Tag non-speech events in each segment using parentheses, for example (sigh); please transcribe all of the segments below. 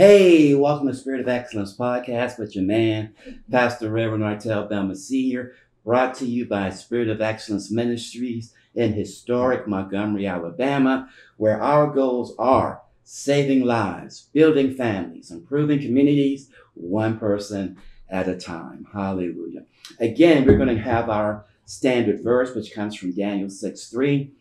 Hey, welcome to Spirit of Excellence podcast with your man, Pastor Reverend Artel Bellman Sr., brought to you by Spirit of Excellence Ministries in historic Montgomery, Alabama, where our goals are saving lives, building families, improving communities, one person at a time. Hallelujah. Again, we're going to have our standard verse, which comes from Daniel 6 3.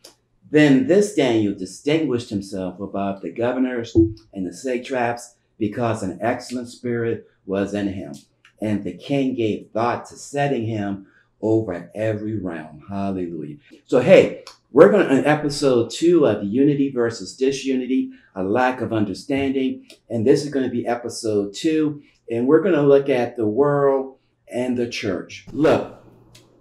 Then this Daniel distinguished himself above the governors and the satraps because an excellent spirit was in him. And the king gave thought to setting him over every realm. Hallelujah. So, hey, we're going to, episode two of unity versus disunity, a lack of understanding. And this is going to be episode two. And we're going to look at the world and the church. Look,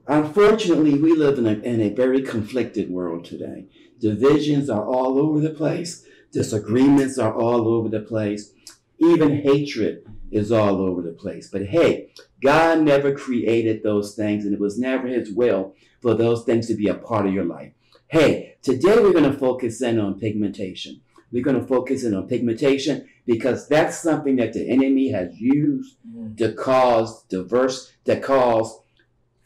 unfortunately, we live in a, in a very conflicted world today. Divisions are all over the place. Disagreements are all over the place. Even hatred is all over the place. But hey, God never created those things, and it was never His will for those things to be a part of your life. Hey, today we're going to focus in on pigmentation. We're going to focus in on pigmentation because that's something that the enemy has used mm. to cause diverse, to cause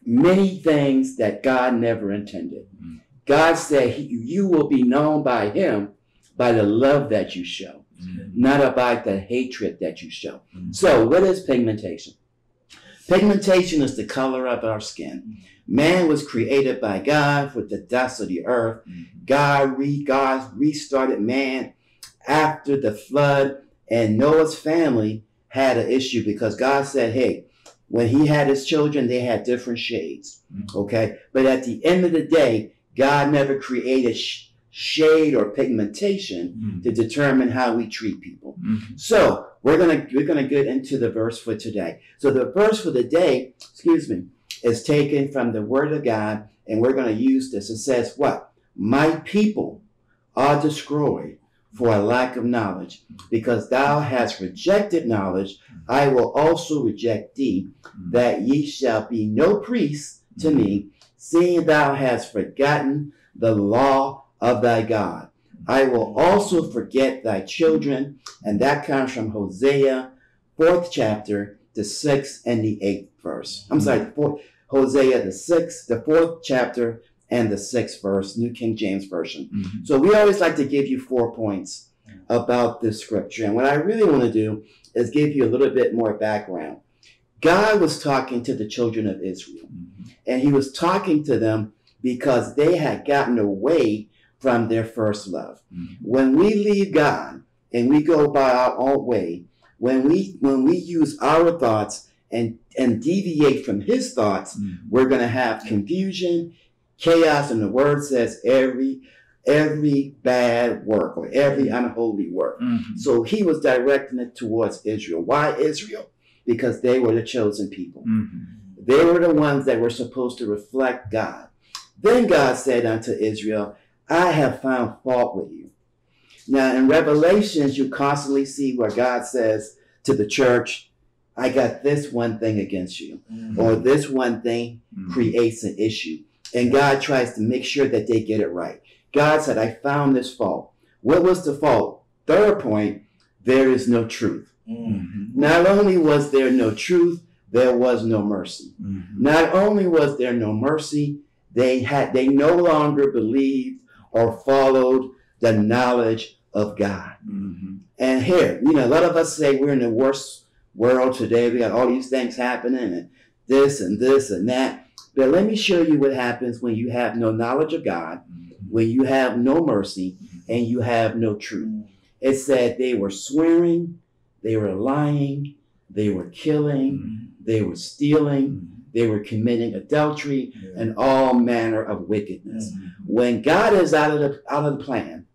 many things that God never intended. Mm. God said, he, You will be known by Him by the love that you show not about the hatred that you show. Mm-hmm. So, what is pigmentation? Pigmentation is the color of our skin. Man was created by God with the dust of the earth. Mm-hmm. God, re- God restarted man after the flood, and Noah's family had an issue because God said, Hey, when he had his children, they had different shades. Mm-hmm. Okay. But at the end of the day, God never created sh- shade or pigmentation mm-hmm. to determine how we treat people. Mm-hmm. So we're gonna we're gonna get into the verse for today. So the verse for the day, excuse me, is taken from the Word of God, and we're gonna use this. It says, "What my people are destroyed." For a lack of knowledge, because thou hast rejected knowledge, I will also reject thee, mm-hmm. that ye shall be no priest to me, seeing thou hast forgotten the law of thy God. I will also forget thy children. And that comes from Hosea, fourth chapter, the sixth and the eighth verse. I'm sorry, fourth, Hosea, the sixth, the fourth chapter, and the sixth verse, New King James Version. Mm-hmm. So we always like to give you four points about this scripture. And what I really want to do is give you a little bit more background. God was talking to the children of Israel, mm-hmm. and he was talking to them because they had gotten away from their first love. Mm-hmm. When we leave God and we go by our own way, when we when we use our thoughts and and deviate from his thoughts, mm-hmm. we're going to have confusion, chaos, and the word says every every bad work or every unholy work. Mm-hmm. So he was directing it towards Israel. Why Israel? Because they were the chosen people. Mm-hmm. They were the ones that were supposed to reflect God. Then God said unto Israel, I have found fault with you. Now, in Revelations, you constantly see where God says to the church, I got this one thing against you, mm-hmm. or this one thing mm-hmm. creates an issue. And God tries to make sure that they get it right. God said, I found this fault. What was the fault? Third point, there is no truth. Mm-hmm. Not only was there no truth, there was no mercy. Mm-hmm. Not only was there no mercy, they had they no longer believed or followed the knowledge of God. Mm-hmm. And here, you know, a lot of us say we're in the worst world today. We got all these things happening and this and this and that. But let me show you what happens when you have no knowledge of God, mm-hmm. when you have no mercy, mm-hmm. and you have no truth. It said they were swearing, they were lying, they were killing, mm-hmm. they were stealing, mm-hmm. They were committing adultery yeah. and all manner of wickedness. Mm-hmm. When God is out of the out of the plan,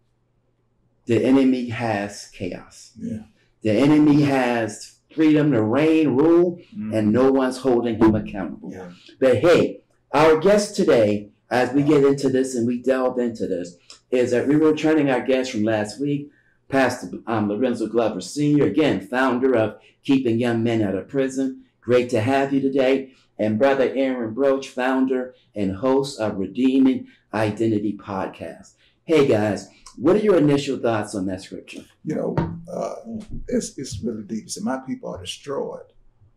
the enemy has chaos. Yeah. The enemy has freedom to reign, rule, mm-hmm. and no one's holding him accountable. Yeah. But hey, our guest today, as we get into this and we delve into this, is that we were returning our guest from last week, Pastor um, Lorenzo Glover Sr., again, founder of Keeping Young Men Out of Prison. Great to have you today and Brother Aaron Broach, founder and host of Redeeming Identity Podcast. Hey guys, What are your initial thoughts on that scripture? You know, uh, it's it's really deep. It said, "My people are destroyed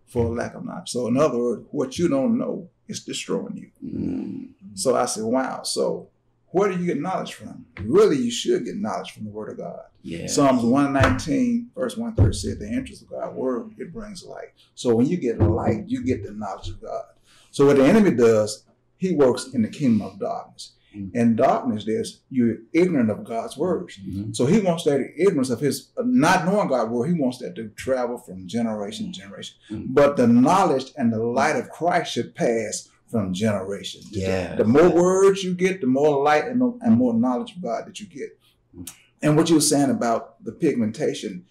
for lack of knowledge." So, in other words, what you don't know is destroying you. Mm, So I said, "Wow." So, where do you get knowledge from? Really, you should get knowledge from the Word of God. Yeah. Psalms 119, verse 130 said, The interest of God's word, it brings light. So when you get light, you get the knowledge of God. So what the enemy does, he works in the kingdom of darkness. Mm. In darkness, there's you're ignorant of God's words. Mhm. So he wants that ignorance of his not knowing God's word, he wants that to travel from generation to generation. Mm. But the knowledge and the light of Christ should pass from generation to Yeah. the more words you get, the more light and, and more knowledge of God that you get. And what you were saying about the pigmentation,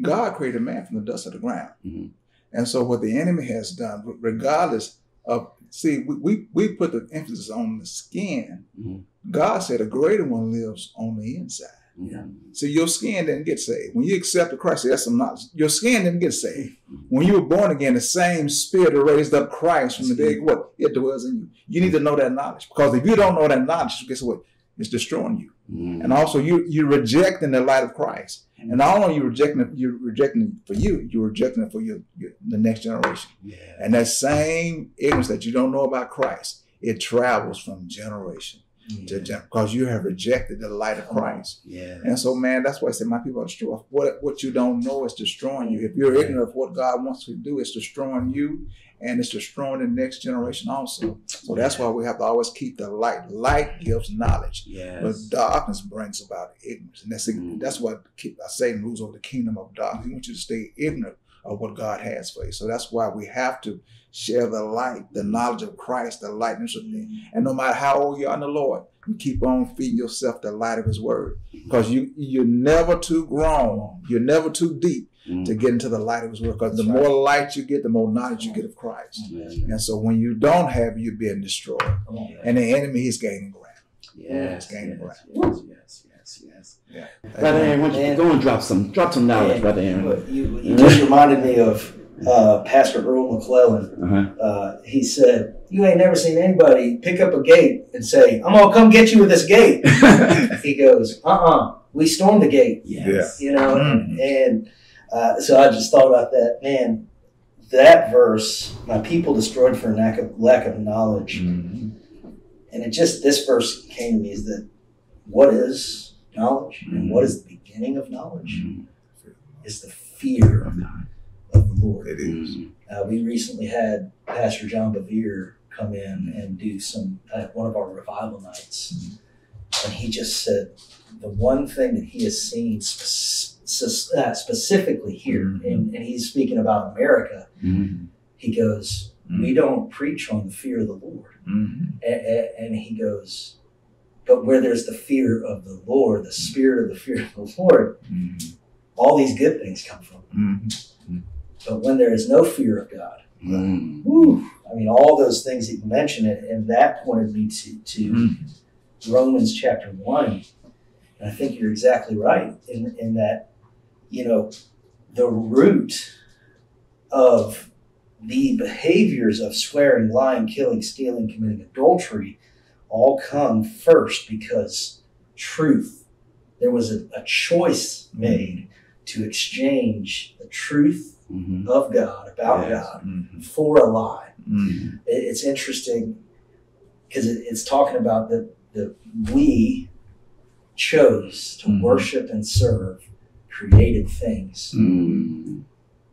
God created man from the dust of the ground. Mhm. And so what the enemy has done, regardless of, see, we, we, we put the emphasis on the skin. Mhm. God said a greater one lives on the inside. Yeah. See, your skin didn't get saved. When you accepted Christ, that's some knowledge. Your skin didn't get saved. When you were born again, the same spirit that raised up Christ from the dead, what? It dwells in you. You need to know that knowledge. Because if you don't know that knowledge, guess what? It's destroying you. Mm. And also you you're rejecting the light of Christ. And not only are you rejecting it, you're rejecting it for you, you're rejecting it for your, your the next generation. Yeah. And that same ignorance that you don't know about Christ, it travels from generation generation because you have rejected the light of Christ. Yeah. And so, man, that's why I said my people are destroyed. What what you don't know is destroying you. If you're ignorant of what God wants to do, it's destroying you, and it's destroying the next generation also. So that's why we have to always keep the light. Light gives knowledge, Yes. but darkness brings about ignorance, and that's Mm. that's what keep- Satan rules over the kingdom of darkness. He wants you to stay ignorant of what God has for you. So that's why we have to share the light, the knowledge of Christ, the lightness of me. And no matter how old you are in the Lord, you keep on feeding yourself the light of His Word, because you you're never too grown, you're never too deep Mm. to get into the light of His Word. Because the That's more light you get, the more knowledge you get of Christ. Yeah. And so when you don't have, it, you're being destroyed, and the enemy is gaining ground. Yes. Gaining Yes. ground. Yes. Yes. Yes. Yeah. Brother Aaron, why don't you go and drop some drop some knowledge, Man, Brother Aaron. But you, you just reminded me of uh, Pastor Earl McClellan. Uh-huh. Uh, he said, "You ain't never seen anybody pick up a gate and say, "I'm gonna come get you with this gate." (laughs) he goes, "Uh-uh, we stormed the gate." yes. You know, Mhm. and uh, so I just thought about that. Man, that verse, "My people destroyed for lack of lack of knowledge," Mhm. and it just this verse came to me is that what is knowledge and what is the beginning of knowledge Mm. is the fear of the Lord. It is. Uh, we recently had Pastor John Bevere come in and do some at one of our revival nights, and he just said the one thing that he has seen spe- s- uh, specifically here, and, and he's speaking about America. Mm. He goes. "We don't preach on the fear of the Lord," Mhm. and, and he goes. But where there's the fear of the Lord, the spirit of the fear of the Lord, Mhm. all these good things come from. Mhm. But when there is no fear of God, Mm. Whew. I mean, all those things that you mentioned, and, and that pointed me to, to Mhm. Romans chapter one. And I think you're exactly right in, in that, you know, the root of the behaviors of swearing, lying, killing, stealing, committing adultery all come first because truth. There was a, a choice made to exchange the truth Mhm. of God, about Yes. God, Mhm. for a lie. Mhm. It- It's interesting because it, it's talking about that that we chose to Mhm. worship and serve created things Mm.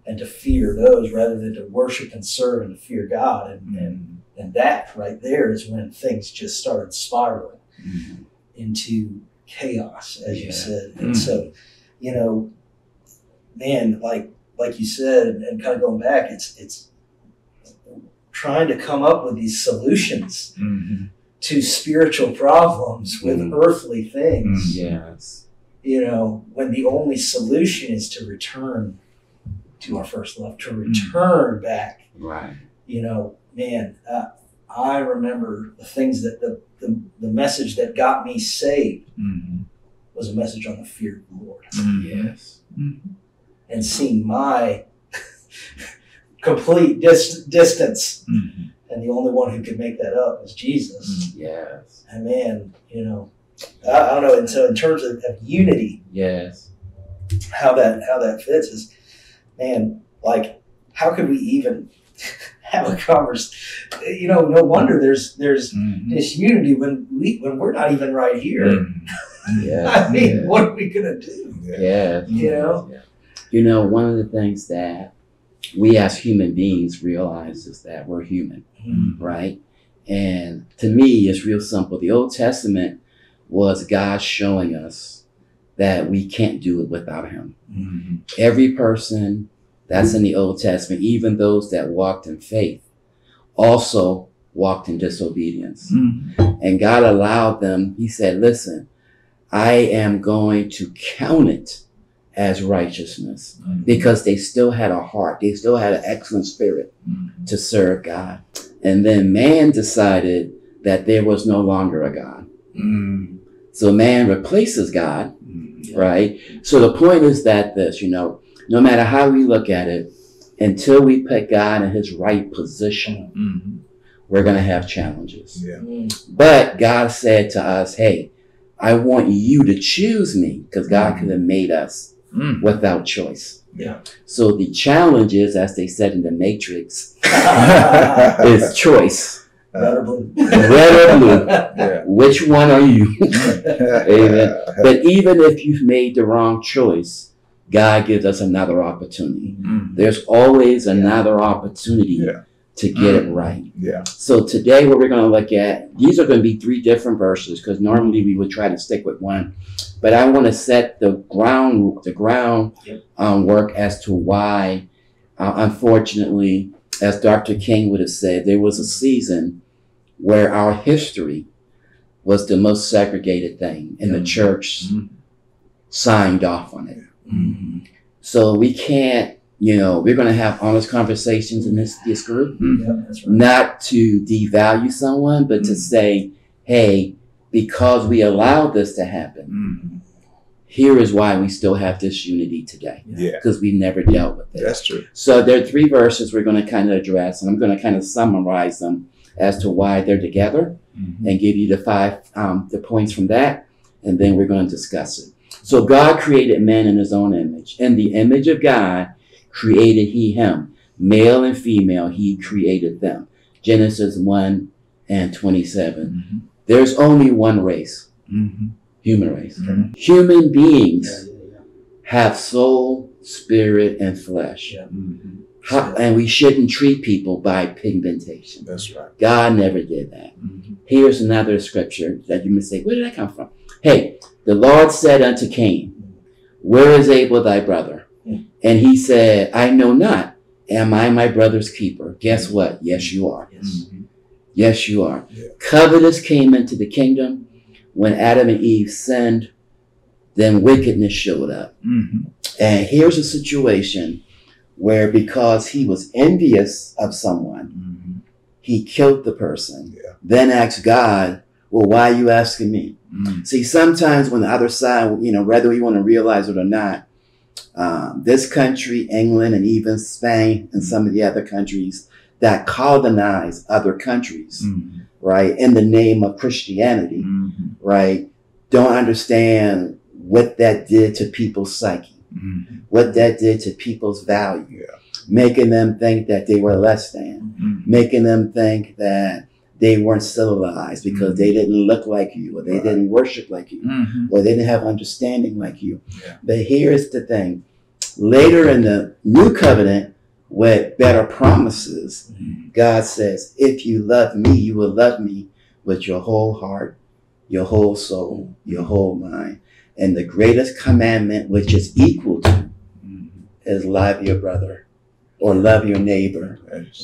and to fear those rather than to worship and serve and to fear God. And, and, and that right there is when things just started spiraling Mm. into chaos, as you said. And Mhm. so, you know, man, like like you said, and kind of going back, it's it's trying to come up with these solutions Mhm. to spiritual problems with Mhm. earthly things. Yes. You know, when the only solution is to return to our first love, to return back. Right. You know, man, uh, I remember the things that the, the the message that got me saved Mhm. was a message on the fear of the Lord. Mhm. Yes. and seeing my (laughs) complete dis- distance. Mhm. And the only one who could make that up was Jesus. Yes. And man, you know, I, I don't know. And so, in terms of, of unity, Yes. how that how that fits is, man, like how could we even (laughs) have a (laughs) conversation? You know, no wonder there's there's Mhm. disunity when we when we're not even right here. (laughs) Mhm. Yes. I mean, yes. what are we gonna do? Yeah. You know? You know, one of the things that we as human beings realize is that we're human, Mhm. right? And to me, it's real simple. The Old Testament was God showing us that we can't do it without Him. Mhm. Every person that's in the Old Testament, even those that walked in faith, also walked in disobedience. Mhm. And God allowed them, He said, Listen, I am going to count it as righteousness because they still had a heart, they still had an excellent spirit Mhm. to serve God. And then man decided that there was no longer a God. Mhm. So man replaces God, Mhm. right? So the point is that this, you know, no matter how we look at it, until we put God in his right position, Mhm. we're going to have challenges. Yeah. Mm, But God said to us, hey, I want you to choose me because God could have made us Mhm. without choice. Yeah. So the challenge is, as they said in the Matrix, (laughs) is choice. or blue. Red or blue. (laughs) Yeah. Which one are you? (laughs) Amen. but even if you've made the wrong choice, God gives us another opportunity. Mhm. There's always another opportunity Yeah. to get it Mhm. right. Yeah. So today, what we're going to look at, these are going to be three different verses because normally we would try to stick with one, but I want to set the ground, the ground Yep. um, work as to why, uh, unfortunately, as Dr. King would have said, there was a season where our history was the most segregated thing, and the church Mhm. signed off on it. So we can't, you know, we're going to have honest conversations in this this group Yeah, that's right. not to devalue someone, but to Mm. say, hey, because we allowed this to happen, Mhm. here is why we still have this unity today, Yeah. because we never dealt with it. That's true. So there are three verses we're going to kind of address, and I'm going to kind of summarize them as to why they're together Mhm. and give you the five um, the points from that, and then we're going to discuss it. So God created man in His own image. In the image of God created He him, male and female. He created them. Genesis one and twenty-seven. Mhm. There's only one race, Mhm. human race. Mhm. Human Yeah, beings yeah, have soul, spirit, and flesh. Yeah. How- and we shouldn't treat people by pigmentation. That's right. God never did that. Mhm. Here's another scripture that you may say, Where did that come from? Hey, the Lord said unto Cain, Where is Abel thy brother? Hmm. And he said, I know not. Am I my brother's keeper? Guess what? Yes, you are. yeah. Yes. Mhm. Yes, you are. Yeah. Covetous came into the kingdom when Adam and Eve sinned, then wickedness showed up. Mhm. And here's a situation where because he was envious of someone, Mhm. he killed the person. Yeah. Then asked God, Well, why are you asking me? Mhm. See, sometimes when the other side, you know, whether we want to realize it or not, um, this country, England, and even Spain, and some of the other countries that colonize other countries, Mhm. right, in the name of Christianity, Mhm. right, don't understand what that did to people's psyche, Mhm. what that did to people's value, Yeah. making them think that they were less than, Mhm. making them think that they weren't civilized because Mhm. they didn't look like you or they Right. didn't worship like you Mhm. or they didn't have understanding like you. Yeah. But here's the thing. Later in the new covenant, with better promises, Mhm. God says, if you love me, you will love me with your whole heart, your whole soul, your whole mind. And the greatest commandment, which is equal to, Mhm. is love your brother or love your neighbor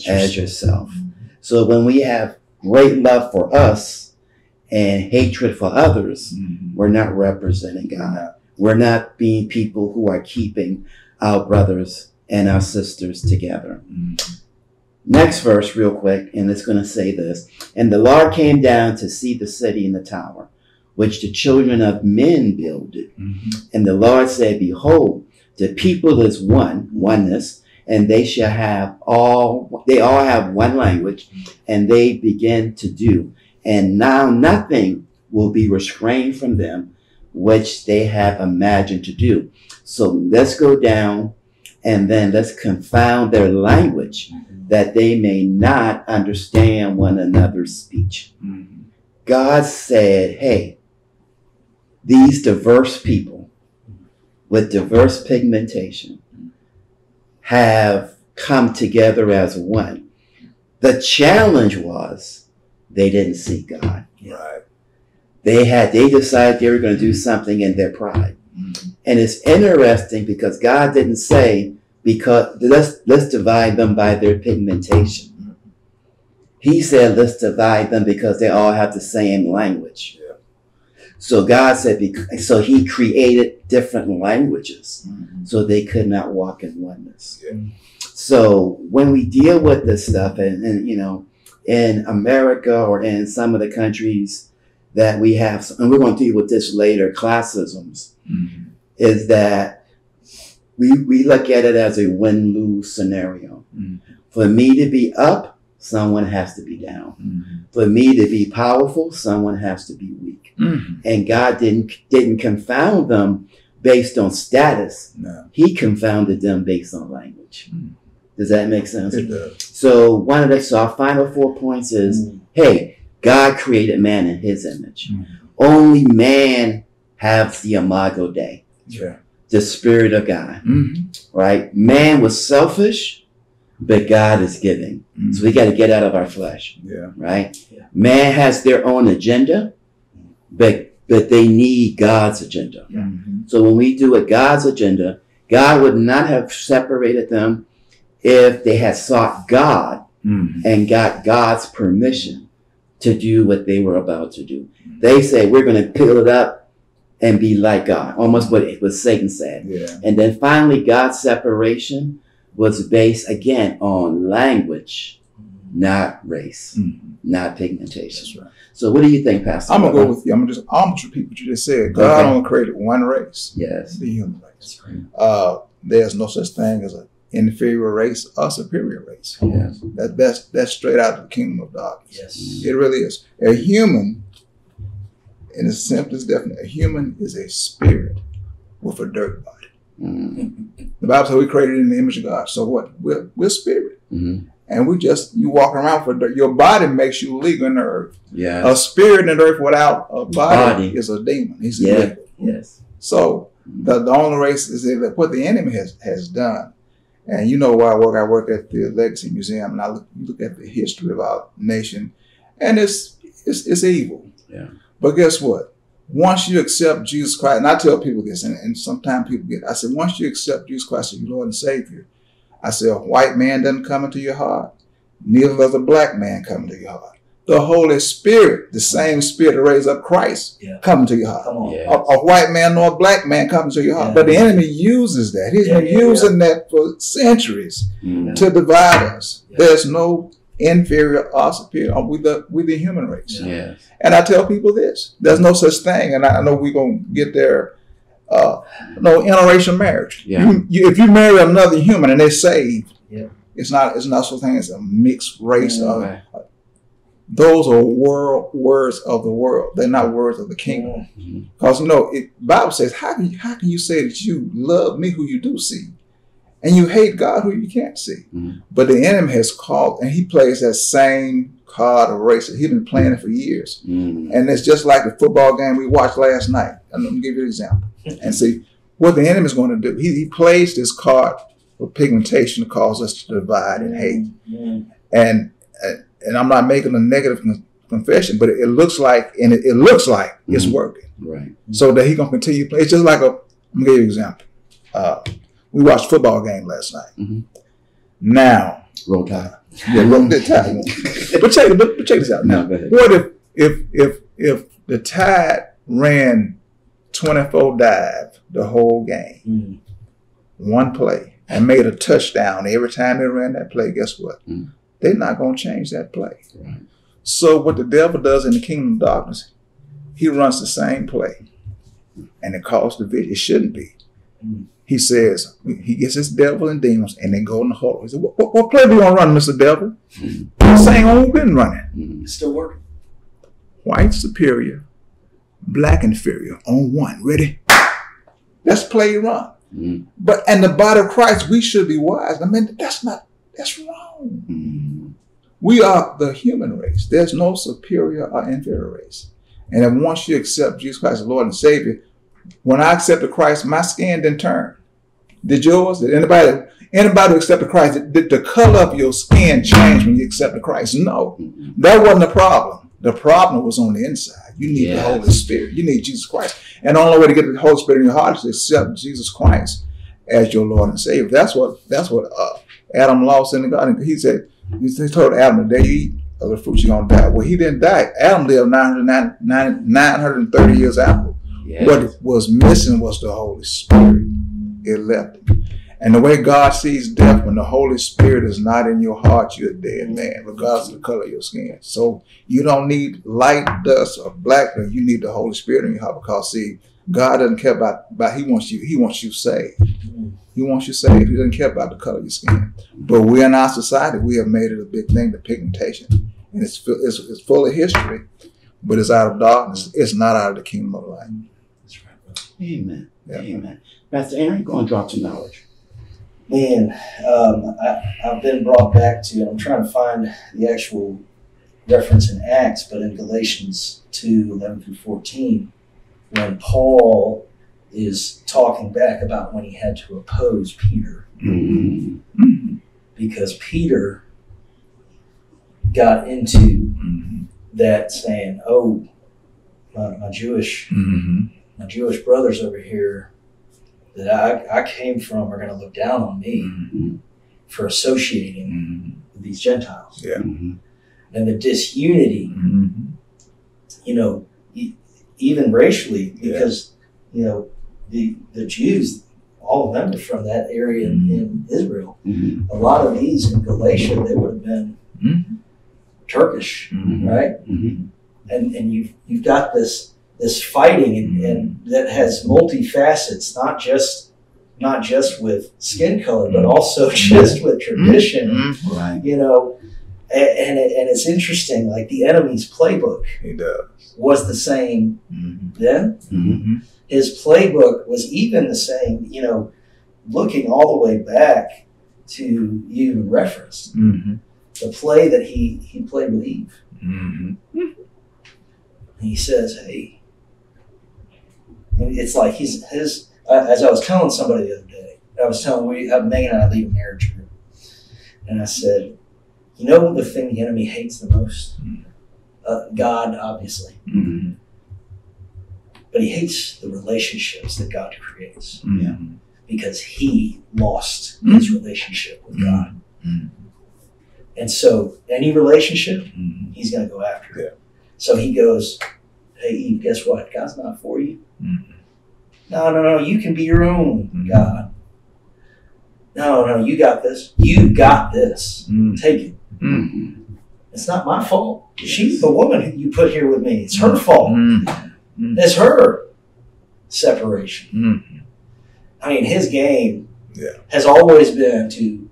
as yourself. So when we have great love for us and hatred for others, Mhm. we're not representing God. We're not being people who are keeping our brothers and our sisters together. Mhm. Next verse, real quick, and it's going to say this. And the Lord came down to see the city and the tower, which the children of men builded. Mhm. And the Lord said, Behold, the people is one, oneness, and they shall have all, they all have one language, and they begin to do. And now nothing will be restrained from them, which they have imagined to do. So let's go down and then let's confound their language that they may not understand one another's speech. God said, hey, these diverse people with diverse pigmentation have come together as one. The challenge was they didn't see God. Right. They had they decided they were going to do something in their pride. Mhm. And it's interesting because God didn't say because let's let's divide them by their pigmentation. He said let's divide them because they all have the same language. So God said so he created different languages Mhm. so they could not walk in oneness. Yeah. So when we deal with this stuff and, and you know in America or in some of the countries that we have and we're going to deal with this later classisms Mhm. is that we we look at it as a win lose scenario. Mhm. For me to be up, someone has to be down. Mhm. For me to be powerful, someone has to be weak. Mhm. And God didn't didn't confound them based on status. No, He confounded them based on language. Mhm. Does that make sense? it does. So one of the so our final four points is hey, God created man in his image. Mhm. Only man has the imago Dei, Yeah. the spirit of God. Mhm. right? Man was selfish, but God is giving. Mhm. So we got to get out of our flesh, Yeah. right? Yeah. Man has their own agenda, but but they need God's agenda. Mhm. So when we do it God's agenda, God would not have separated them if they had sought God Mhm. and got God's permission to do what they were about to do. They say we're going to peel it up and be like God, almost what, what Satan said. Yeah. And then finally, God's separation was based again on language, not race, Mhm. not pigmentation. That's right. So, what do you think, Pastor? I'm gonna go with you. I'm gonna just almost repeat what you just said. God Okay. only created one race, Yes. the human race. Uh, there's no such thing as an inferior race or superior race. Yes. That that's that's straight out of the kingdom of darkness. Yes. It really is. A human, in its simplest definition, a human is a spirit with a dirt body. Mm-hmm. The Bible says we created in the image of God. So what? We're we're spirit. Mm-hmm. And we just you walk around for dirt. Your body makes you legal in the earth. Yes. A spirit in the earth without a body, Body. is a demon. He's Yeah. illegal. yes. So the, the only race is that what the enemy has, has done. And you know where I work, I work at the Legacy Museum and I look, look at the history of our nation and it's, it's, it's evil. Yeah. But guess what? Once you accept Jesus Christ, and I tell people this, and, and sometimes people get, I said, once you accept Jesus Christ as your Lord and Savior, I said, a white man doesn't come into your heart, neither does a black man come into your heart. The Holy Spirit, the same Spirit that raised up Christ, Yeah. come into your heart Come on. Yeah. a, a white man nor a black man comes to your heart. Yeah. But the enemy uses that. He's Yeah, been yeah, using that for centuries Mm. to divide us. Yeah. There's no inferior or superior. Uh, we the we the human race. Yeah. Yes. And I tell people this: there's no such thing. And I know we're gonna get there. Uh, no interracial marriage. Yeah. You, you, if you marry another human and they're saved, Yeah. it's not it's not such thing as a mixed race. Yeah. Of, Okay. those are world words of the world. They're not words of the kingdom. Mm-hmm. Because you know, it Bible says, how can you how can you say that you love me who you do see, and you hate God who you can't see? Mhm. But the enemy has called, and he plays that same card of racism. He's been playing it for years, Mm. and it's just like the football game we watched last night. And let me give you an example, (laughs) and see what the enemy is going to do. He, he plays this card for pigmentation to cause us to divide and hate Mm. and and I'm not making a negative con- confession, but it, it looks like and it, it looks like it's Mhm. working. Right. So that he gonna continue playing. It's just like a. I'm gonna give you an example. Uh, we watched football game last night. Mhm. Now, Roll Tide. yeah, look, the tide. but check but, but check this out. Now, ahead. what if if if if the Tide ran 24 dive the whole game, Mm. one play, and made a touchdown every time they ran that play? Guess what? Mhm. They're not gonna change that play. Right. So what the devil does in the kingdom of darkness, he runs the same play, and it causes division. It shouldn't be. Mm. He says he gets his devil and demons, and they go in the hole. He said, "What, what, what play do you want to run, Mister Devil?" Mhm. The same one we've been running. Mhm. It's still working. White superior, black inferior on one. Ready? Let's play run. Mm, But and the body of Christ, we should be wise. I mean, that's not that's wrong. mm, We are the human race. There's no superior or inferior race. And then once you accept Jesus Christ as Lord and Savior, when I accepted Christ, my skin didn't turn. Did yours? Did anybody anybody who accepted Christ, did, the color of your skin change when you accepted Christ? No. That wasn't the problem. The problem was on the inside. You need the Holy Spirit. You need Jesus Christ. And the only way to get the Holy Spirit in your heart is to accept Jesus Christ as your Lord and Savior. That's what that's what uh, Adam lost in the garden. He said, he told Adam, the day you eat of the fruit, you're going to die. Well, he didn't die. Adam lived 900, 930 years after. Yes. What was missing was the Holy Spirit. It left him. And the way God sees death, when the Holy Spirit is not in your heart, you're a dead man, regardless of the color of your skin. So you don't need light dust or black dust. You need the Holy Spirit in your heart because see, God doesn't care about, about he wants you, he wants you saved. He wants you saved. He doesn't care about the color of your skin. But we in our society, we have made it a big thing, the pigmentation. And it's, it's, it's full of history, but it's out of darkness. It's not out of the kingdom of light. Amen. Yeah. Amen. Pastor Aaron, go and drop some knowledge. Man, um, I, I've been brought back to, I'm trying to find the actual reference in Acts, but in Galatians 2 11 through 14, when Paul is talking back about when he had to oppose Peter, Mm, Mhm. because Peter got into Mhm. that saying, Oh, my, my Jewish Mhm. My Jewish brothers over here that I, I came from are going to look down on me mm, for associating Mhm. with these Gentiles. Yeah. mm, And the disunity, Mhm. you know, e- even racially, Yeah. because, you know, the, the Jews, all of them are from that area in, in Israel. mm, A lot of these in Galatia, they would have been. Turkish, right? and and you've you've got this this fighting and, and that has multifacets, not just not just with skin color, but also (laughs) just with tradition. Mhm. right. You know, and and, it, and it's interesting. Like the enemy's playbook was the same Mhm. then. Mm, His playbook was even the same. You know, looking all the way back to you even referenced Mhm. the play that he he played with Eve. He says, "Hey," and it's like he's his. Uh, as I was telling somebody the other day, I was telling we uh, Megan and I leave a marriage group, and I said, "You know the thing the enemy hates the most? Uh, God, obviously, Mhm. but he hates the relationships that God creates Mhm. because he lost his relationship with God, Mhm. and so any relationship he's going to go after. Yeah. So he goes, Hey, Eve, guess what? God's not for you. Mhm. No, no, no. You can be your own Mhm. God. No, no. You got this. You got this. Mhm. Take it. Mhm. It's not my fault. She's the woman you put here with me. It's her fault. Mhm. It's her separation. I mean, his game Yeah. has always been to,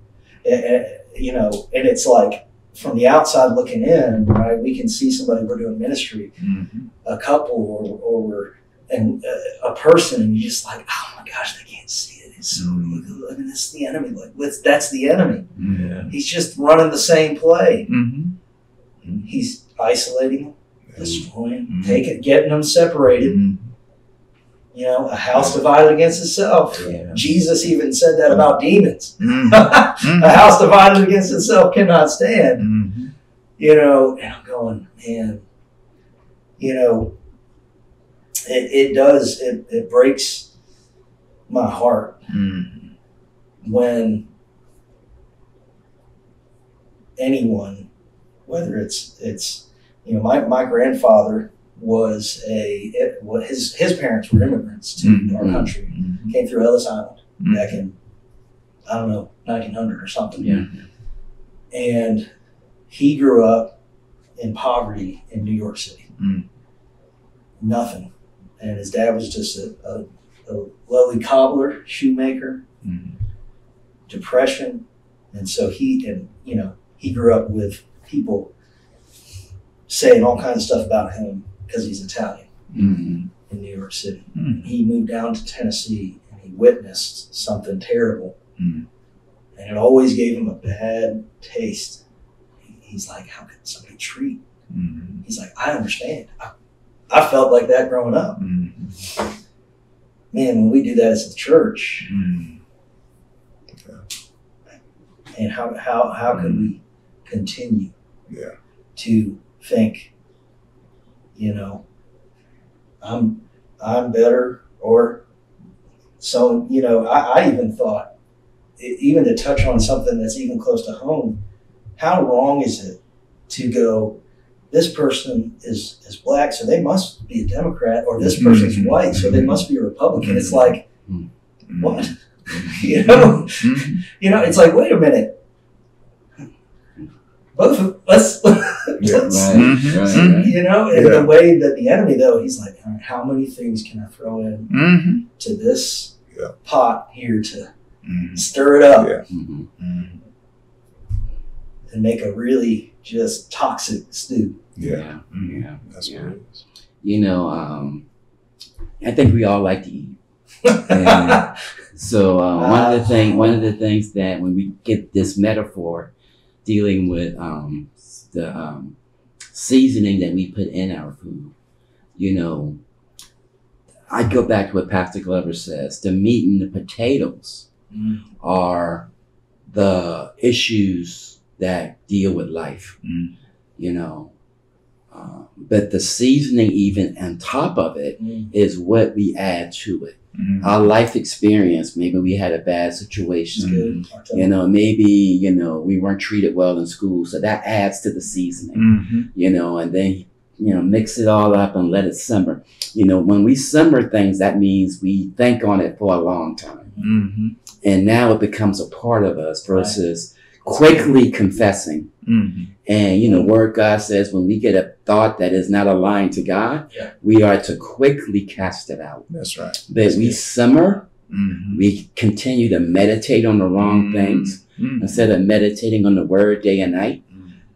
uh, you know, and it's like from the outside looking in, right? We can see somebody we're doing ministry Mhm. a couple or, or we're and uh, a person and you're just like oh my gosh they can't see it it's so Mm. look, I mean that's the enemy like that's, that's the enemy Yeah. he's just running the same play Mhm. he's isolating them destroying Mhm. taking getting them separated Mhm. You know a house divided against itself Yeah. jesus even said that about demons Mhm. (laughs) a house divided against itself cannot stand Mhm. you know, and I'm going, man, you know, it, it does, it, it breaks my heart Mhm. when anyone, whether it's, it's, you know, my, my grandfather was a, it, what his, his parents were immigrants to Mhm. our country, Mhm. came through Ellis Island Mhm. back in, I don't know, 1900 or something. Yeah. and he grew up in poverty in New York City. Mm. Nothing. And his dad was just a, a, a lowly cobbler, shoemaker, Mhm. depression. And so he, and you know, he grew up with people saying all kinds of stuff about him because he's Italian. Mhm. in New York City. Mhm. He moved down to Tennessee and he witnessed something terrible. Mhm. And it always gave him a bad taste. He's like, how can somebody treat? Mhm. He's like, I understand. I, I felt like that growing up. Mhm. Man, when we do that as a church, Mhm. and how how how can we continue Yeah. to think you know i'm i'm better or so you know i, I even thought even to touch on something that's even close to home how wrong is it to go this person is is black so they must be a democrat or this person's Mhm. white so they must be a republican it's like Mhm. what (laughs) you know Mhm. you know, it's like, wait a minute. Both (laughs) of let's, Yeah, let's Right, right, right. you know, and Yeah. the way that the enemy though, he's like, all right, how many things can I throw in Mhm. to this Yeah. pot here to Mhm. stir it up Yeah. Mhm. Mhm. and make a really just toxic stew? Yeah. Yeah, Mhm. That's Yeah. what it is. You know, um, I think we all like to eat. (laughs) So uh, one of the thing, one of the things that when we get this metaphor dealing with um, the um, seasoning that we put in our food, you know, I go back to what Pastor Glover says: the meat and the potatoes Mm. are the issues that deal with life. Mm. You know, uh, but the seasoning, even on top of it, Mm. is what we add to it Mhm. our life experience. Maybe we had a bad situation. I'll You know, maybe, you know, we weren't treated well in school. So that adds to the seasoning, Mhm. you know, and then, you know, mix it all up and let it simmer. You know, when we simmer things, that means we think on it for a long time. Mhm. And now it becomes a part of us versus quickly confessing. Mhm. And, you know, word God says when we get a thought that is not aligned to God, Yeah. we are to quickly cast it out. That's right. But we good. simmer Mhm. we continue to meditate on the wrong Mm. things Mhm. instead of meditating on the word day and night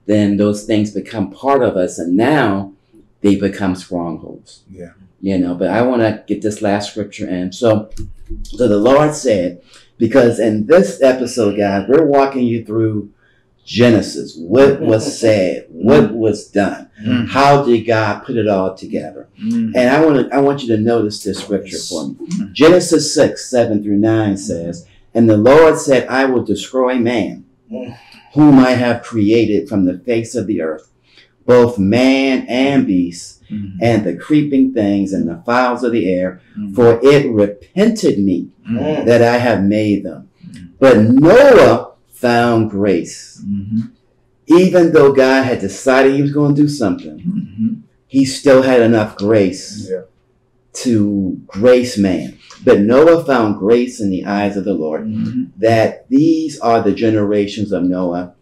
then those things become part of us and now they become strongholds Yeah. you know but i want to get this last scripture in so so the lord said because in this episode guys we're walking you through genesis. What was said? What was done? Mhm. how did god put it all together? Mhm. and I want to I want you to notice this scripture for me. Genesis 6, 7 through 9 says, And the Lord said, I will destroy man, whom I have created from the face of the earth, both man and beast, Mhm. and the creeping things and the fowls of the air, Mhm. for it repented me Mhm. that I have made them. But Noah found grace. Mhm. Even though God had decided he was going to do something, Mhm. he still had enough grace Yeah. to grace man. But Noah found grace in the eyes of the Lord. That these are the generations of Noah.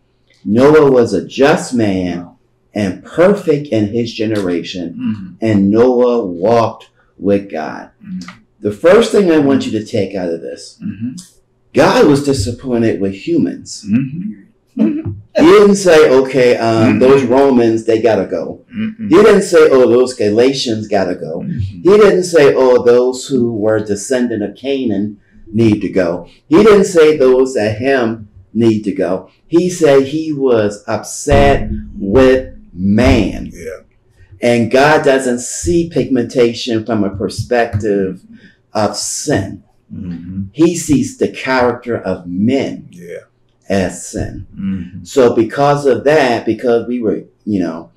Noah was a just man and perfect in his generation, Mhm. and Noah walked with God. Mhm. The first thing I want you to take out of this Mhm. God was disappointed with humans. Mhm. He didn't say, okay, um, Mhm. those Romans, they gotta go. Mhm. He didn't say, oh, those Galatians gotta go. Mhm. He didn't say, oh, those who were descendant of Canaan need to go. He didn't say those that him need to go. He said he was upset with man. Yeah. And God doesn't see pigmentation from a perspective of sin. Mhm. He sees the character of men Yeah. as sin. Mhm. So because of that, because we were, you know,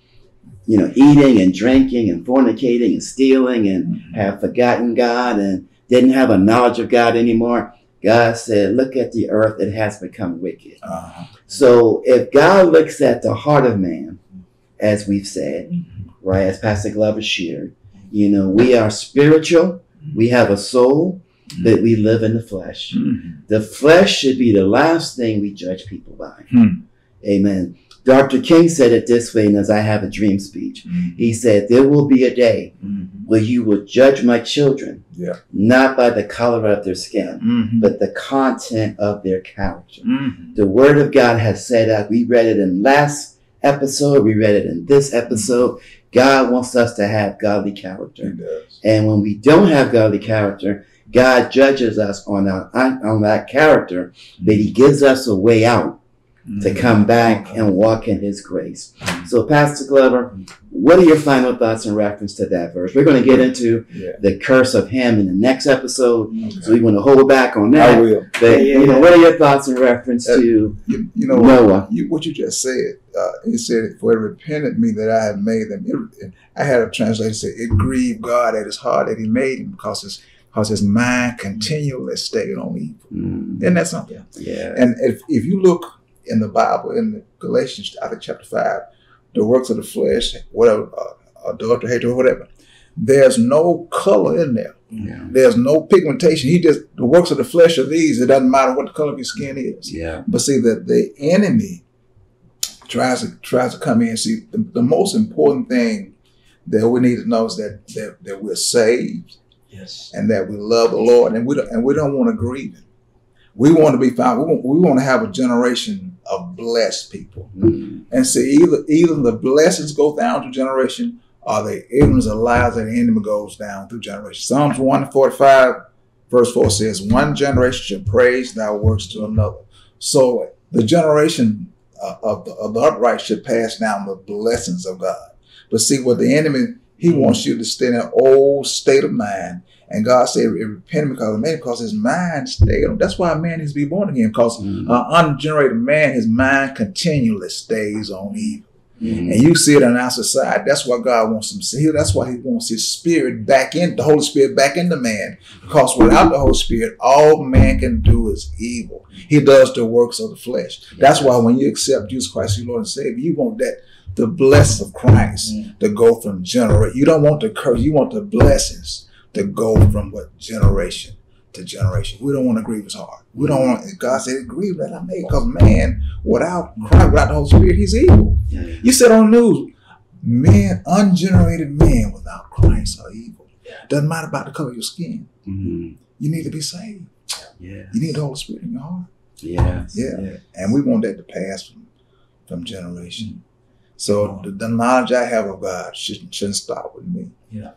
you know, eating and drinking and fornicating and stealing and have forgotten God and didn't have a knowledge of God anymore, God said, Look at the earth, it has become wicked. Uh-huh. So if God looks at the heart of man, as we've said, right, as Pastor Glover shared, you know, we are spiritual, we have a soul, but we live in the flesh. Mhm. The flesh should be the last thing we judge people by. Hmm. Amen. Dr. King said it this way, and as I have a dream speech, Mhm. he said, There will be a day Mhm. where you will judge my children, Yeah. not by the color of their skin, Mhm. but the content of their character. The Word of God has said that. We read it in last episode, we read it in this episode. God wants us to have godly character. And when we don't have godly character, God judges us on our on that character, but He gives us a way out to Mm-hmm. come back and walk in His grace. So, Pastor Glover, what are your final thoughts in reference to that verse? We're going to get into Yeah. the curse of Ham in the next episode, Mm-hmm. so we want to hold back on that. I that. will. But Yeah, yeah, you know, yeah. what are your thoughts in reference Uh, to You, you know, Noah? you, what you just said, uh, he said, For it repented me that I had made them. It, I had a translation say, It grieved God at his heart that he made him because his, because his mind continually stayed on evil. Mm, Isn't that something? yeah. And if, if you look in the Bible, in Galatians, I think chapter 5, the works of the flesh, whatever, uh, adultery, hatred, whatever, there's no color in there. Yeah. There's no pigmentation. He just, the works of the flesh are these. It doesn't matter what the color of your skin is. Yeah. But see that the enemy tries to tries to come in. See, the, the most important thing that we need to know is that, that that we're saved Yes. and that we love the Lord, and we don't, and we don't want to grieve Him. We want to be found. We want, we want to have a generation of blessed people. Mm, And see, either either the blessings go down to generation, or the ignorance of lies that the enemy goes down through generation. Psalms one forty five, verse four says, "One generation shall praise thy works to another." So the generation uh, of the, of the upright should pass down the blessings of God. But see, what the enemy he wants you to stay in an old state of mind. And God said, "It repent because of man, because his mind stayed on. That's why a man needs to be born again, because mm, an ungenerated man, his mind continually stays on evil. mm. And you see it in our society. That's why God wants him to see. That's why he wants his spirit back in, the Holy Spirit back into man. Because without the Holy Spirit, all man can do is evil. He does the works of the flesh. That's why when you accept Jesus Christ, your Lord and Savior, you want that the blessings of Christ Mm. to go from generation. You don't want the curse, you want the blessings to go from what generation to generation. We don't want to grieve his heart. We don't want God said grieve that I made because man without Christ, without the Holy Spirit, he's evil. Yeah. You said on the news, men, ungenerated men without Christ are evil. Doesn't matter about the color of your skin. Mm, You need to be saved. yeah. You need the Holy Spirit in your heart. Yes. Yeah. And we want that to pass from, from generation. So the, the knowledge I have of God shouldn't, shouldn't stop with me. Yeah.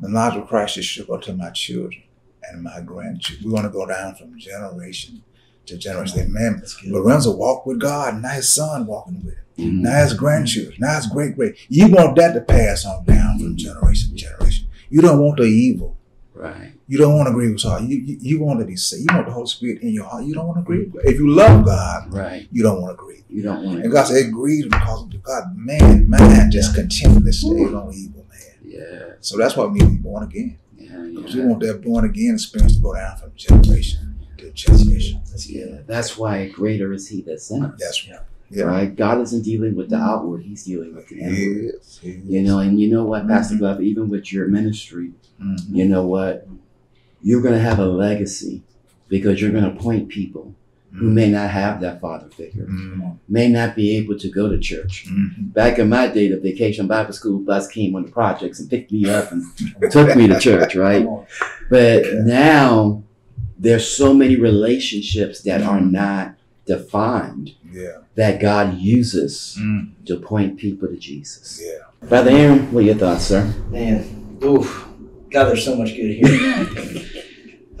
The knowledge of Christ should go to my children and my grandchildren. We want to go down from generation to generation. Amen. Lorenzo walked with God, and now his son walking with him. Mm, Now his grandchildren, now his great great. You want that to pass on down from generation to generation. You don't want the evil. right. You don't want to grieve his heart. You, you, you want to be saved. You want the Holy Spirit in your heart. You don't want to grieve. If you love God, Right. you don't want to grieve. You don't want And God said, grieved because God, man, man, just continually stayed on evil. Yeah. So that's why we need to be born again. Yeah. Because we want that born again experience to go down from generation to generation. That's. Yeah. That's why greater is He that's in us. That's Yeah. Yeah. Right. God isn't dealing with the outward; He's dealing with the inward. Yes, yes. You know, and you know what, Pastor Mhm. Glover, even with your ministry, Mhm. you know what? You're going to have a legacy because you're going to point people who may not have that father figure, Mhm. may not be able to go to church. Mhm. Back in my day, the vacation Bible school bus came on the projects and picked me up and took me to church, (laughs) right? But Yeah. now there's so many relationships that are not defined Yeah. that God uses Mhm. to point people to Jesus. Yeah. Brother Aaron, what are your thoughts, sir? Man, oof. God, there's so much good here.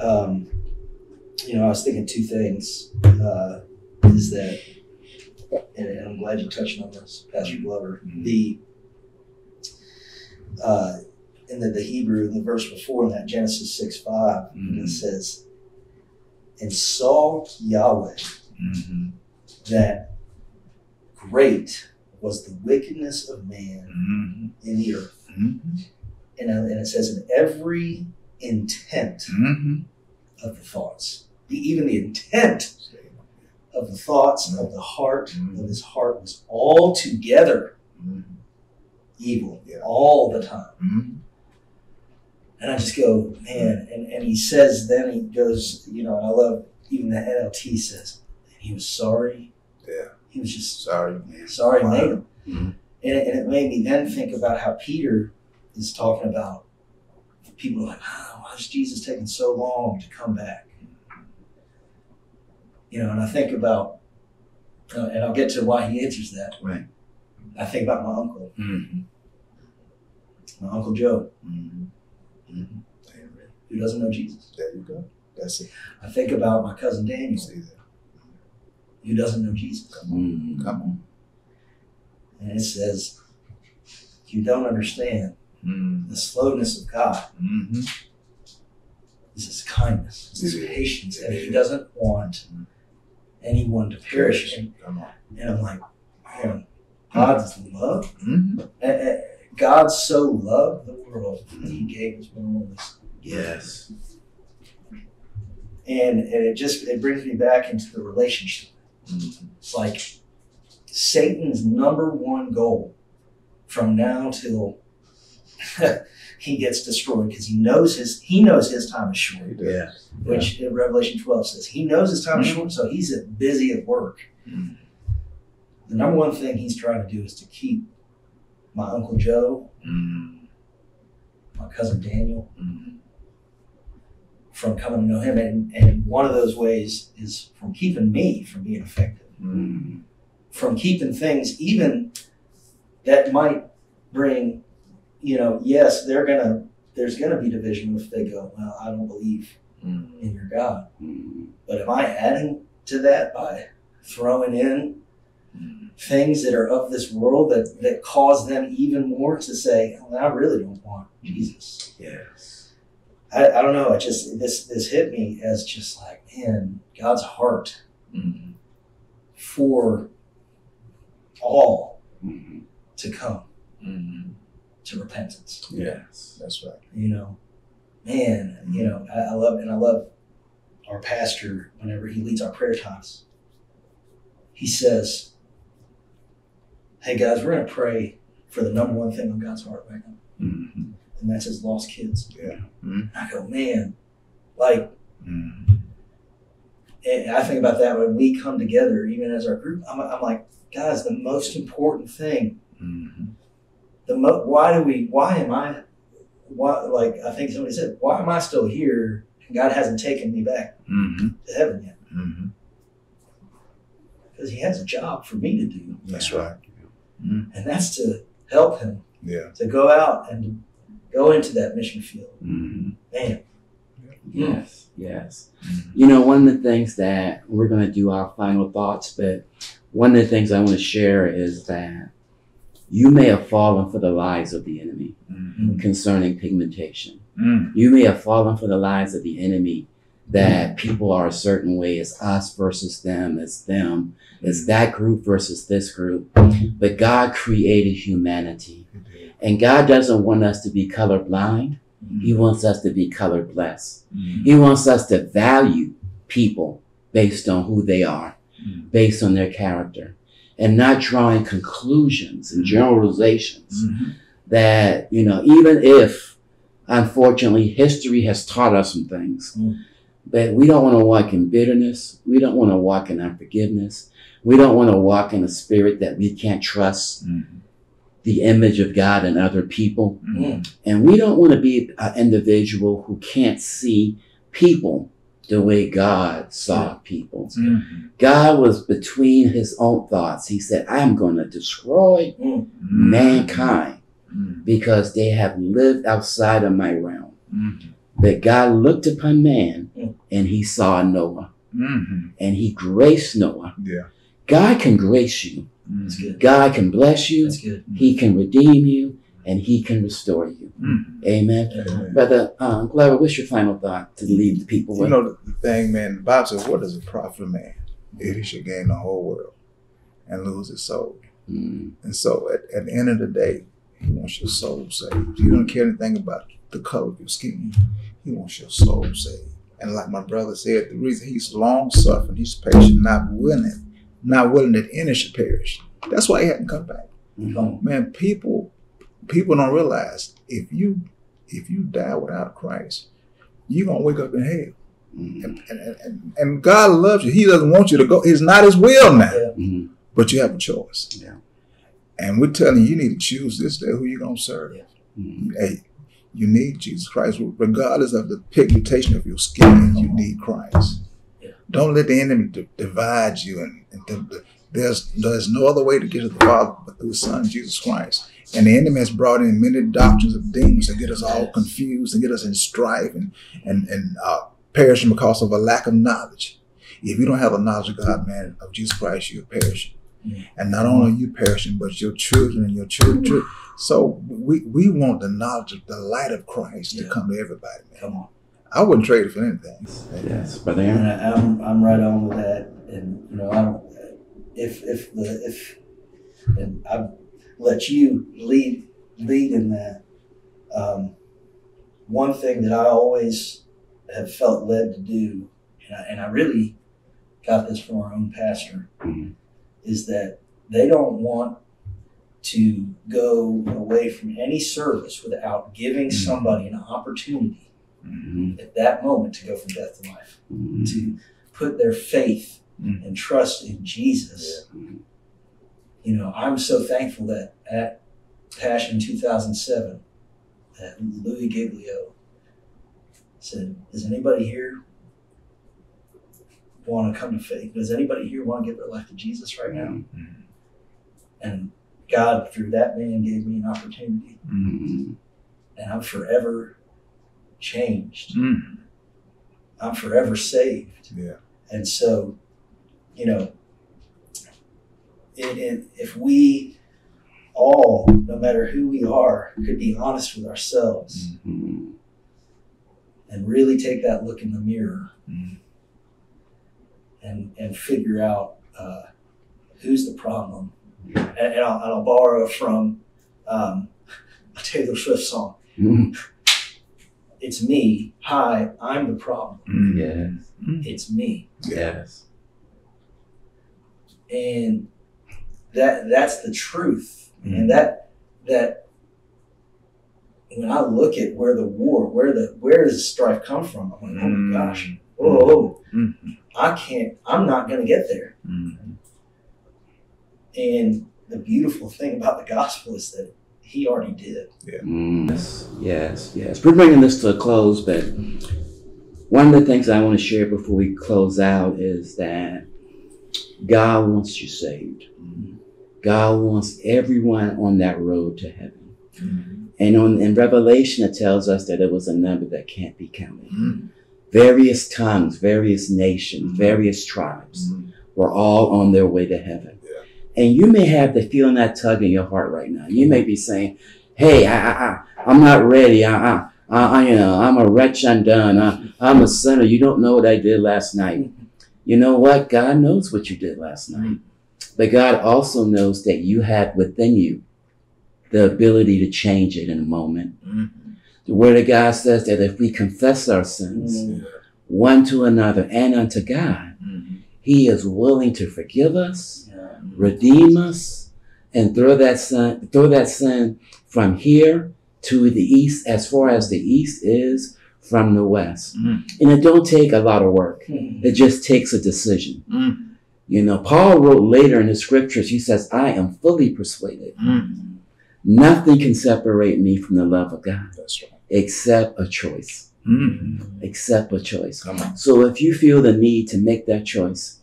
(laughs) um, you know, I was thinking two things. Uh, is that, and, I'm glad you touched on this, Pastor Glover. Mhm. The uh, in the, the Hebrew, in the verse before in that Genesis 6 5, Mhm. it says, And saw Yahweh Mhm. that great was the wickedness of man Mhm. in the earth. Mhm. And, and it says, in every intent Mhm. of the thoughts, The- even the intent of the thoughts of the heart Mhm. of his heart was altogether Mhm. evil Yeah. all the time. Mhm. And I just go, man, and, and he says, then he goes, you know, and I love even the NLT says, he was sorry. Yeah. He was just Sorry, man. sorry Wow. made him. And, it, and it made me then think about how Peter is talking about people are like, oh, why is Jesus taking so long to come back? You know, and I think about, uh, and I'll get to why he answers that. Right. I think about my uncle. Mhm. My Uncle Joe, Mm-hmm. Mm-hmm. Who doesn't know Jesus. There you go. That's it. I think about my cousin You Daniel, see that? who doesn't know Jesus. Come on. Mm. Come on. And it says, You don't understand Mm-hmm. the slowness of God Mm-hmm. is kindness, This is patience, and he doesn't want anyone to perish. And, and I'm like, man, God's love, Mm-hmm. eh, eh, God so loved the world that he gave his one only son. Yes. And, and it just it brings me back into the relationship. Mm-hmm. It's like Satan's number one goal from now till (laughs) he gets destroyed because he knows his he knows his time is short. Yeah. Which in Revelation 12 says he knows his time is short, so he's busy at work. Mhm. The number one thing he's trying to do is to keep my Uncle Joe, Mm-hmm. my cousin Daniel, Mm-hmm. from coming to know him. And, and one of those ways is from keeping me from being effective. Mm. from keeping things even that might bring you know yes they're gonna there's gonna be division if they go well i don't believe Mm-hmm. in your god Mm. but am i adding to that by throwing in things that are of this world that that cause them even more to say well, i really don't want jesus Yes. I, I don't know it just this this hit me as just like man god's heart Mm-hmm. for all Mm. to come Mm-hmm. To repentance. Yes. That's right. You know, man, you know, I, I love and I love our pastor whenever he leads our prayer times. He says, Hey guys, we're gonna pray for the number one thing on God's heart right now, Mm-hmm. and that's his lost kids. Yeah. And I go, man, like Mm-hmm. and I think about that when we come together, even as our group, I'm, I'm like, guys, the most important thing Mm-hmm. The mo- why do we why am i why like i think somebody said why am i still here and god hasn't taken me back Mm-hmm. to heaven yet Mm-hmm. because he has a job for me to do That's Yeah. right. Mm-hmm. and that's to help him Yeah. to go out and to go into that mission field Mm. man Yes. Yes. Mhm. You know, one of the things that we're going to do our final thoughts, but one of the things I want to share is that you may have fallen for the lies of the enemy Mm-hmm. concerning pigmentation. Mm. You may have fallen for the lies of the enemy that people are a certain way, it's us versus them, it's them, it's that group versus this group. But God created humanity. And God doesn't want us to be colorblind. He wants us to be color blessed. Mm-hmm. He wants us to value people based on who they are, Mhm. based on their character, and not drawing conclusions and generalizations Mm-hmm. that, you know, even if unfortunately history has taught us some things, Mm. but we don't want to walk in bitterness. We don't want to walk in unforgiveness. We don't want to walk in a spirit that we can't trust Mm-hmm. the image of God in other people. Mm. And we don't want to be an individual who can't see people the way God saw people. Mm-hmm. God was between his own thoughts. He said, I'm going to destroy Mm. mankind Mm-hmm. because they have lived outside of my realm. Mm-hmm. That God looked upon man and he saw Noah Mm-hmm. and he graced Noah. Yeah. God can grace you. that's good God can bless you. that's good He can redeem you and he can restore you. Mm-hmm. Amen. Amen. Brother uh, Glover, what's your final thought to leave the people You with? know the, the thing, man. The Bible says, "What does it profit a man if he should gain the whole world and lose his soul?" Mm, And so, at, at the end of the day, he wants your soul saved. He don't care anything about the color of your skin. He wants your soul saved. And like my brother said, the reason he's long suffering, he's patient, not willing, not willing that any should perish. That's why he hadn't come back. mm, Come on. Man, people, people don't realize if you if you die without Christ, you're gonna wake up in hell. mm, And, and, and, and God loves you. He doesn't want you to go. It's not his will now. mm, But you have a choice. Yeah. And we're telling you, you need to choose this day who you're going to serve. mm. Hey, you need Jesus Christ. Regardless of the pigmentation of your skin, you need Christ. Yeah. Don't let the enemy d- divide you. And, and th- th- there's there's no other way to get to the Father but through His Son Jesus Christ. And the enemy has brought in many doctrines of demons to get us all confused and get us in strife and and and uh, perishing because of a lack of knowledge. If you don't have a knowledge of God, man, of Jesus Christ, you're perishing. Mm. And not only are you perishing, but your children and your children. So we we want the knowledge of the light of Christ to Yeah. come to everybody, man. Come on. I wouldn't trade it for anything. Yes, Brother And I, I'm I'm right on with that, and you know I don't if if the if and I let you lead lead in that. Um, one thing that I always have felt led to do, and I, and I really got this from our own pastor, Mhm. is that they don't want to go away from any service without giving Mhm. somebody an opportunity Mhm. at that moment to go from death to life Mhm. to put their faith Mhm. and trust in Jesus. You know, I'm so thankful that at Passion 2007, that Louis Giglio said, "Does anybody here want to come to faith? Does anybody here want to give their life to Jesus right now?" And God, through that man, gave me an opportunity, Mhm. and I'm forever changed. Mm. I'm forever saved. Yeah. And so, you know, it, it, if we all, no matter who we are, could be honest with ourselves Mhm. and really take that look in the mirror Mm. and, and figure out uh, who's the problem. And, and, I'll, and I'll borrow from um, a Taylor Swift song. Mhm. It's me. Hi, I'm the problem. Mm. Yes. It's me. Yes. and that that's the truth Mhm. and that that when i look at where the war where the where does the strife come from i'm like oh my gosh oh Mm. i can't i'm not going to get there Mm. and the beautiful thing about the gospel is that he already did Mm, Yes, yes, yes. We're bringing this to a close, but one of the things I want to share before we close out is that God wants you saved. God wants everyone on that road to heaven. Mm. And on in Revelation, it tells us that it was a number that can't be counted. Mm. Various tongues, various nations, various tribes Mm. were all on their way to heaven. Yeah. And you may have the feeling that tug in your heart right now. You may be saying, "Hey, I, I, I I'm not ready. I, I, I, I, you know, I'm a wretch undone. I, I'm a sinner. You don't know what I did last night. You know what? God knows what you did last night, but God also knows that you have within you the ability to change it in a moment. Mm. The Word of God says that if we confess our sins Mm. one to another and unto God, Mm. He is willing to forgive us Yeah. redeem us and throw that sin throw that sin from here to the east as far as the east is from the west Mm. and it don't take a lot of work Hmm. it just takes a decision Mm. You know paul wrote later in the scriptures he says i am fully persuaded Mm. nothing can separate me from the love of god That's right. except a choice Mm. except a choice so if you feel the need to make that choice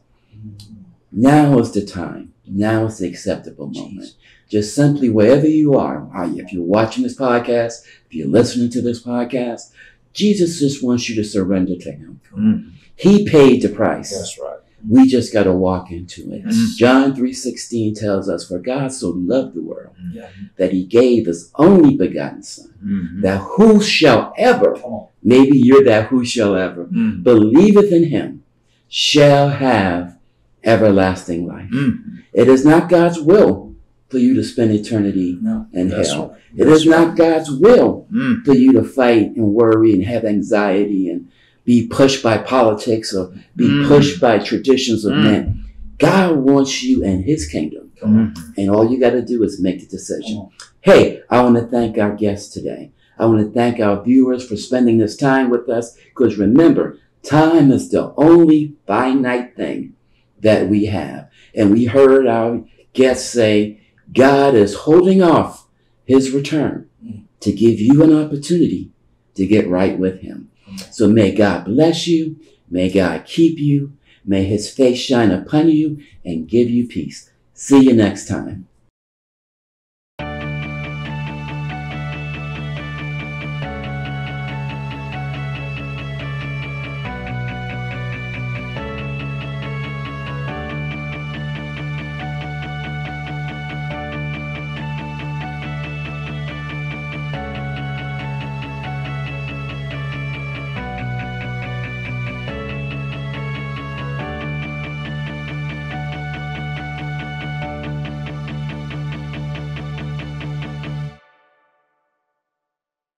now is the time. Now is the acceptable moment. Just simply wherever you are, if you're watching this podcast, if you're listening to this podcast, Jesus just wants you to surrender to Him. Mm. He paid the price. That's right. We just got to walk into it. Yes. John 3.16 tells us, For God so loved the world Yeah. that He gave His only begotten Son, Mm. that who shall ever, maybe you're that who shall ever, Mm. believeth in Him shall have everlasting life. Mm. It is not God's will for you to spend eternity No. in hell. right. It is not God's will Mm. for you to fight and worry and have anxiety and be pushed by politics or be Mm. pushed by traditions of Mm. men. God wants you in his kingdom. Mm. And all you got to do is make the decision. Hey, I want to thank our guests today. I want to thank our viewers for spending this time with us. Because remember, time is the only finite thing that we have. And we heard our guests say, God is holding off his return to give you an opportunity to get right with him. So may God bless you. May God keep you. May his face shine upon you and give you peace. See you next time.